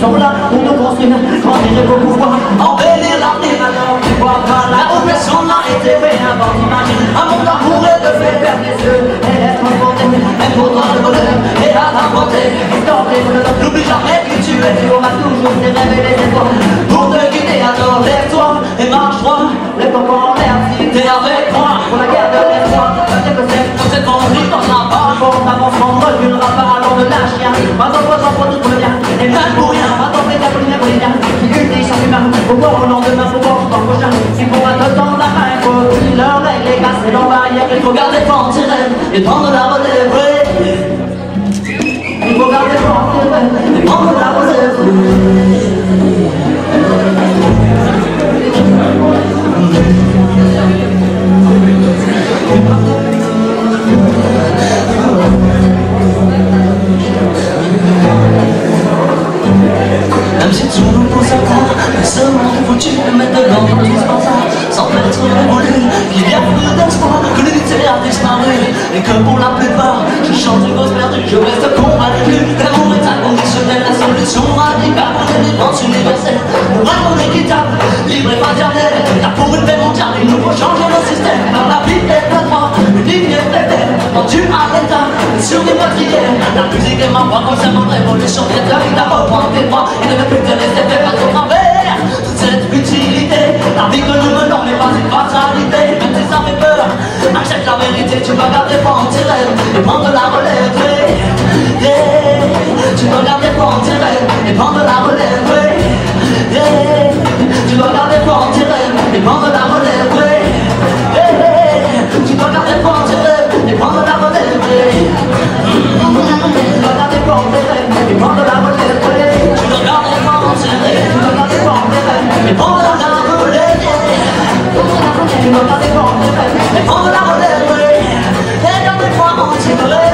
sont là pour nous construire, grandir et pour pouvoir embellir l'avenir. Alors tu vois pas la oppression a été faite avant d'imaginer un monde d'amour et de faire perdre les yeux et être fondé, et pour toi le bonheur et à t'inventer. N'oublie jamais que tu es, tu auras toujours tes rêves et les espoirs pour te guider. Alors lève-toi et marche droit, lève-toi en l'air si t'es avec moi pour la guerre de l'espoir. Peut-être que c'est pour cette vie dans la barre, pour ne reculera pas alors de lâche rien. Pour voir au lendemain, pour voir ton prochain. Si pour te tendre la main, il faut leur règle et casser leurs barrières. Il faut garder fort tes rêves et prendre la est de mettre dans bazar Sans mettre révolu qu'il y a plus d'espoir Que l'unité a disparu Et que pour la plupart je chante une cause perdue Je reste convaincu l'amour est inconditionnel La solution radicale pour les défenses universelles. Pour un monde équitable, libre et pour une paix mondiale, il nous faut changer le système. Dans la vie est un droit, une ligne est faite Tendue à l'état, sur des meurtrières La musique est ma voix concernant révolution Viens de reprendre et prendre la relève. Tu dois garder fort tes rêves et prendre la relève. Tu dois garder fort tes rêves et prendre la relève. Tu dois garder fort tes rêves et prendre la relève. La relève Tu dois garder fort tes rêves Tu dois garder fort tes rêves et prendre la relève. Tu dois garder fort tes rêves et prendre la relève I want you to live.